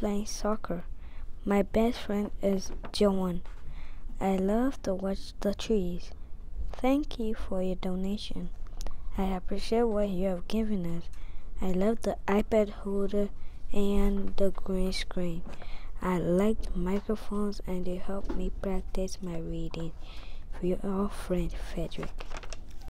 playing soccer. My best friend is Joan. I love to watch the trees. Thank you for your donation. I appreciate what you have given us. I love the iPad holder and the green screen. I like the microphones and they help me practice my reading. For your friend Frederick.